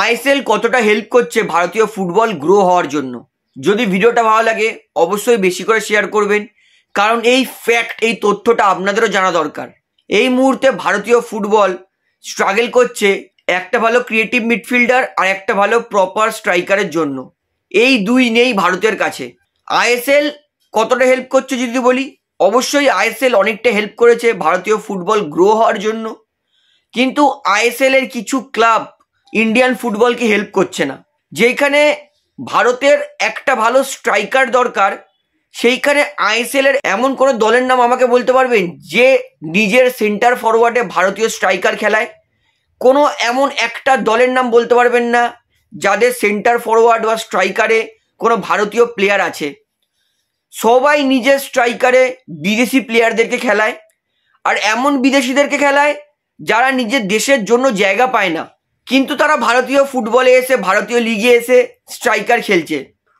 ISL কতটা help করছে ভারতীয় ফুটবল গ্রো হওয়ার জন্য? যদি ভিডিওটা ভালো লাগে, অবশ্যই বেশি করে শেয়ার করবেন। কারণ এই ফ্যাক্ট এই তথ্যটা আপনাদেরও জানা দরকার। এই মুহূর্তে ভারতীয় ফুটবল স্ট্রাগল করছে একটা ভালো ক্রিয়েটিভ মিডফিল্ডার আর একটা ভালো প্রপার স্ট্রাইকারের জন্য। এই দুই নেই ভারতের কাছে। আইএসএল কতটা হেল্প করছে যদি বলি, অবশ্যই আইএসএল অনেকটা হেল্প করেছে ভারতীয় ফুটবল গ্রো হওয়ার জন্য। কিন্তু আইএসএল এর কিছু ক্লাব ইন্ডিয়ান ফুটবলকে হেল্প করছে না। যেখানে ভারতের একটা ভালো স্ট্রাইকার দরকার, সেইখানে আইএসএল এর এমন কোনো দলের নাম আমাকে বলতে পারবেন যে নিজের সেন্টার ফরওয়ার্ডে ভারতীয় স্ট্রাইকার খেলায়। কোনো এমন একটা দলের নাম বলতে পারবেন না যাদের সেন্টার ফরওয়ার্ড বা স্ট্রাইকারে কোনো ভারতীয় প্লেয়ার আছে। সবাই নিজের স্ট্রাইকারে বিদেশি প্লেয়ারদেরকে খেলায়, আর এমন বিদেশিদেরকে খেলায় যারা নিজের দেশের জন্য জায়গা পায় না। কিন্তু তারা ভারতীয় ফুটবলে এসে, ভারতীয় লিগে এসে স্ট্রাইকার খেলছে।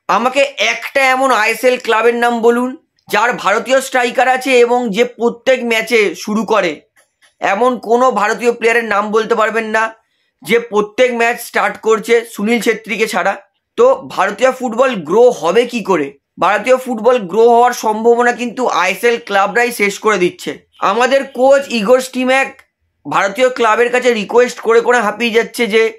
আমাকে একটা এমন আইএসএল ক্লাবের নাম বলুন, যার ভারতীয় স্ট্রাইকার আছে এবং যে প্রত্যেক ম্যাচে শুরু করে। এমন কোনো ভারতীয় প্লেয়ারের নাম বলতে পারবেন না, যে প্রত্যেক ম্যাচ স্টার্ট করছে সুনীল ছেত্রীকে ছাড়া। তো ভারতীয় ফুটবল গ্রো হবে কি করে? ভারতীয় ফুটবল গ্রো হওয়ার সম্ভাবনা কিন্তু আইএসএল ক্লাবরাই শেষ করে দিচ্ছে। আমাদের কোচ ইগোর স্টিম্যাক ভারতীয় ক্লাবের কাছে রিকোয়েস্ট করে করে হাঁপিয়ে যাচ্ছে যে,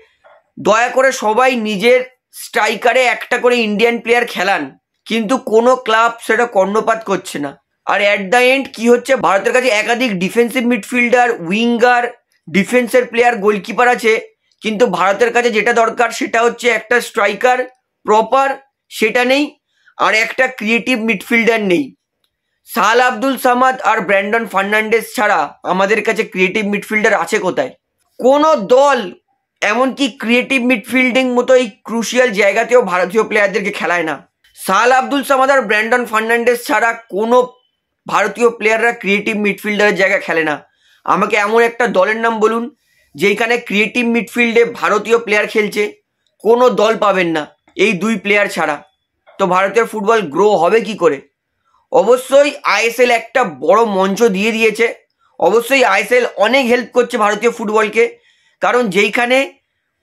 দয়া করে সবাই নিজের স্ট্রাইকারে একটা করে ইন্ডিয়ান প্লেয়ার খেলান। কিন্তু কোনো ক্লাব সেটা কর্ণপাত করছে না। আর অ্যাট দ্য এন্ড কি হচ্ছে? ভারতের কাছে একাধিক ডিফেন্সিভ মিডফিল্ডার উইঙ্গার ডিফেন্সের প্লেয়ার গোলকিপার আছে। কিন্তু ভারতের কাছে যেটা দরকার সেটা হচ্ছে একটা স্ট্রাইকার প্রপার সেটা নেই। আর একটা ক্রিয়েটিভ মিডফিল্ডার নেই। সাহাল আব্দুল সামাদ আর ব্র্যান্ডন ফার্নান্ডেস ছাড়া আমাদের কাছে ক্রিয়েটিভ মিডফিল্ডার আছে কোথায়? কোনো দল, এমনকি ক্রিয়েটিভ মিডফিল্ডিং মতো এই ক্রুশিয়াল জায়গাতেও ভারতীয় প্লেয়ারদেরকে খেলায় না। সাল আব্দুল সামাদ আর ব্র্যান্ডন ফার্নান্ডেস ছাড়া কোনো ভারতীয় প্লেয়াররা ক্রিয়েটিভ মিডফিল্ডারের জায়গা খেলে না। আমাকে এমন একটা দলের নাম বলুন যেখানে ক্রিয়েটিভ মিডফিল্ডে ভারতীয় প্লেয়ার খেলছে, কোনো দল পাবেন না, এই দুই প্লেয়ার ছাড়া। তো ভারতীয় ফুটবল গ্রো হবে কি করে? অবশ্যই আইএসএল একটা বড় মঞ্চ দিয়ে দিয়েছে। অবশ্যই আইএসএল অনেক হেল্প করছে ভারতীয় ফুটবলকে। কারণ যেইখানে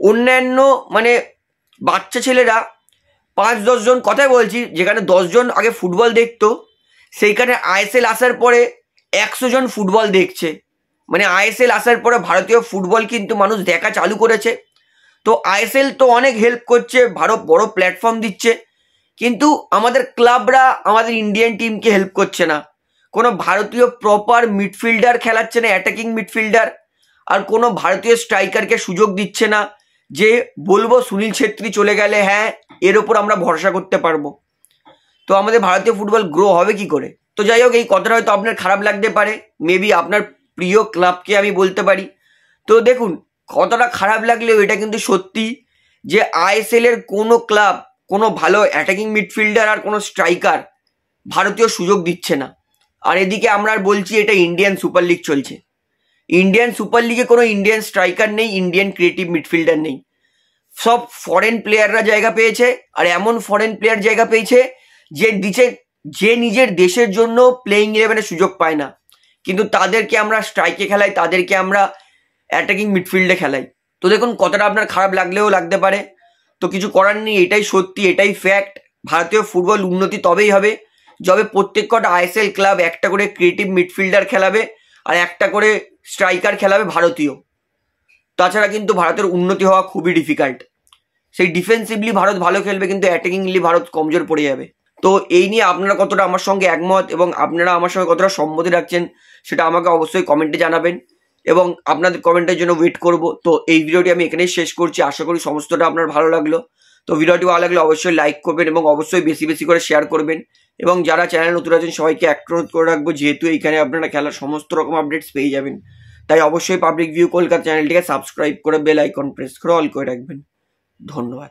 অন্যান্য মানে বাচ্চা ছেলেরা পাঁচ দশজন কথাই বলছি, যেখানে দশজন আগে ফুটবল দেখতো, সেইখানে আইএসএল আসার পরে একশো জন ফুটবল দেখছে। মানে আইএসএল আসার পরে ভারতীয় ফুটবল কিন্তু মানুষ দেখা চালু করেছে। তো আইএসএল তো অনেক হেল্প করছে, ভারত বড় প্ল্যাটফর্ম দিচ্ছে। কিন্তু আমাদের ক্লাবরা আমাদের ইন্ডিয়ান টিমকে হেল্প করছে না। কোনো ভারতীয় প্রপার মিডফিল্ডার খেলাচ্ছে না অ্যাটাকিং মিডফিল্ডার আর কোনো ভারতীয় স্ট্রাইকারকে সুযোগ দিচ্ছে না যে বলব সুনীল ছেত্রী চলে গেলে হ্যাঁ এর ওপর আমরা ভরসা করতে পারব। তো আমাদের ভারতীয় ফুটবল গ্রো হবে কি করে? তো যাই হোক, এই কথাটা হয়তো আপনার খারাপ লাগতে পারে মেবি আপনার প্রিয় ক্লাবকে আমি বলতে পারি। তো দেখুন কতটা খারাপ লাগলেও এটা কিন্তু সত্যি যে আইএসএল এর কোনো ক্লাব কোনো ভালো অ্যাটাকিং মিডফিল্ডার আর কোনো স্ট্রাইকার ভারতীয় সুযোগ দিচ্ছে না। আর এদিকে আমরা বলছি এটা ইন্ডিয়ান সুপার লিগ চলছে। ইন্ডিয়ান সুপার লিগে কোনো ইন্ডিয়ান স্ট্রাইকার নেই ইন্ডিয়ান ক্রিয়েটিভ মিডফিল্ডার নেই। সব ফরেন প্লেয়াররা জায়গা পেয়েছে আর এমন ফরেন প্লেয়ার জায়গা পেয়েছে যে দিচ্ছে যে নিজের দেশের জন্য প্লেইং ইলেভেনের সুযোগ পায় না। কিন্তু তাদেরকে আমরা স্ট্রাইকে খেলাই, তাদেরকে আমরা অ্যাটাকিং মিডফিল্ডে খেলাই। তো দেখুন, কতটা আপনার খারাপ লাগলেও লাগতে পারে। তো কিছু করার নেই, এটাই সত্যি, এটাই ফ্যাক্ট ভারতীয় ফুটবল উন্নতি তবেই হবে যবে প্রত্যেক কটা আইএসএল ক্লাব একটা করে ক্রিয়েটিভ মিডফিল্ডার খেলাবে আর একটা করে স্ট্রাইকার খেলাবে ভারতীয়। তাছাড়া কিন্তু ভারতের উন্নতি হওয়া খুবই ডিফিকাল্ট সেই ডিফেন্সিভলি ভারত ভালো খেলবে কিন্তু অ্যাটাকিংলি ভারত কমজোর পড়ে যাবে। তো এই নিয়ে আপনারা কতটা আমার সঙ্গে একমত এবং আপনারা আমার সঙ্গে কতটা সম্মতি রাখছেন সেটা আমাকে অবশ্যই কমেন্টে জানাবেন। এবং আপনাদের কমেন্টের জন্য ওয়েট করব। তো এই ভিডিওটি আমি এখানেই শেষ করছি। আশা করি সমস্তটা আপনার ভালো লাগল। তো ভিডিওটি ভালো লাগলে অবশ্যই লাইক করবেন এবং অবশ্যই বেশি বেশি করে শেয়ার করবেন। এবং যারা চ্যানেল নতুন আছেন, সবাইকে অ্যাক্রোধ করে রাখব, যেহেতু এইখানে আপনারা খেলার সমস্ত রকম আপডেটস পেয়ে যাবেন, তাই অবশ্যই পাবলিক ভিউ কলকাতা চ্যানেলটিকে সাবস্ক্রাইব করে বেল আইকন প্রেস করে অল করে রাখবেন। ধন্যবাদ।